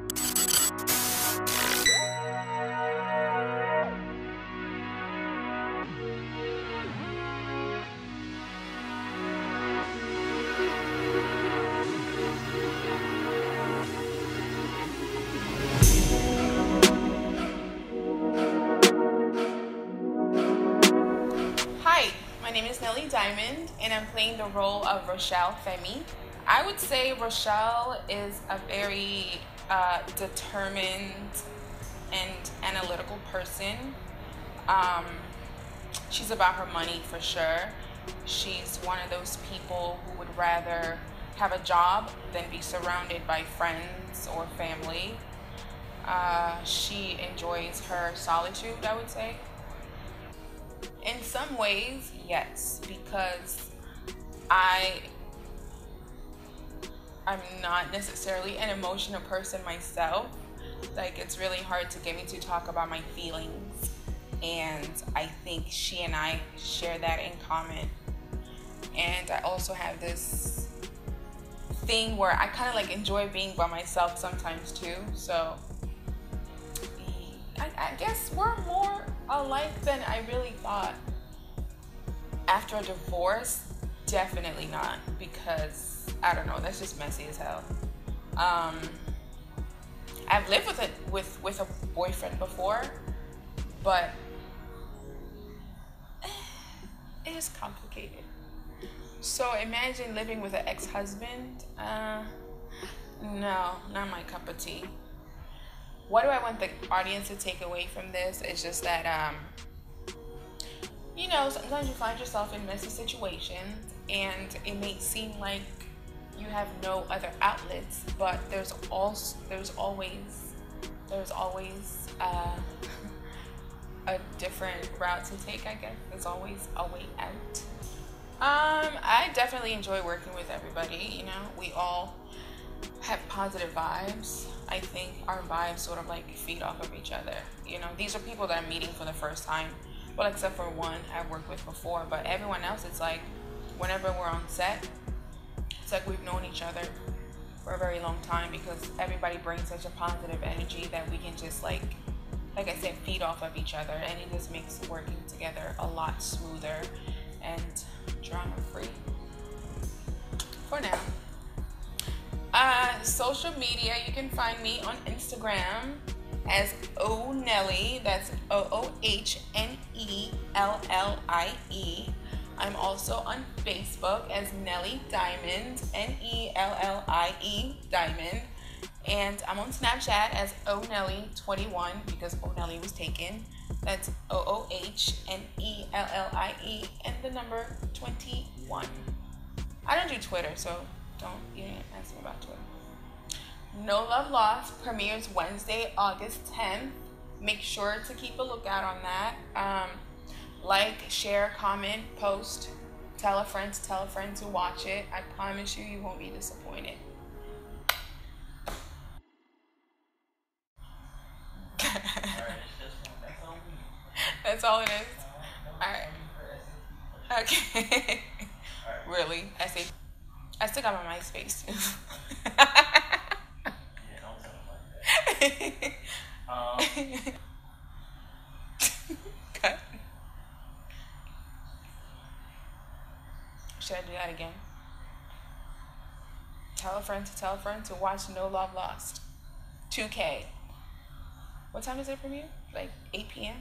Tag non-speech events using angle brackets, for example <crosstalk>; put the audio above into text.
Hi, my name is Nellie Diamond, and I'm playing the role of Rochelle Femi. I would say Rochelle is a very uh, determined and analytical person. Um, she's about her money for sure. She's one of those people who would rather have a job than be surrounded by friends or family. Uh, she enjoys her solitude, I would say. In some ways, yes, because I I'm not necessarily an emotional person myself. Like it's really hard to get me to talk about my feelings. And I think she and I share that in common. And I also have this thing where I kind of like enjoy being by myself sometimes too. So I, I guess we're more alike than I really thought. After a divorce, definitely not because I don't know. That's just messy as hell. Um, I've lived with a with with a boyfriend before, but <sighs> it is complicated. So imagine living with an ex-husband. Uh, no, not my cup of tea. What do I want the audience to take away from this? It's just that um, you know, sometimes you find yourself in messy situations and it may seem like you have no other outlets, but there's also there's always there's always uh, <laughs> a different route to take. I guess there's always a way out. Um, I definitely enjoy working with everybody. You know, we all have positive vibes. I think our vibes sort of like feed off of each other. You know, these are people that I'm meeting for the first time. Well, except for one I've worked with before, but everyone else, it's like whenever we're on set, it's like we've known each other for a very long time because everybody brings such a positive energy that we can just like, like I said, feed off of each other, and it just makes working together a lot smoother and drama free. For now. Uh, social media, you can find me on Instagram as O Nellie. That's O O H N E L L I E. I'm also on Facebook as Nellie Diamond, N E L L I E Diamond. And I'm on Snapchat as O Nellie21 because O Nellie was taken. That's O O H N E L L I E and the number 21. I don't do Twitter, so don't you didn't ask me about Twitter. No Love Lost premieres Wednesday, August 10th. Make sure to keep a lookout on that. Um, like, share, comment, post, tell a friend to tell a friend to watch it. I promise you, you won't be disappointed. <laughs> That's all it is. Alright. Okay. <laughs> really? I say I still got my MySpace. <laughs> Um, Should I do that again? Tell a friend to tell a friend to watch No Love Lost. 2K. What time is it from you? Like 8 p.m.?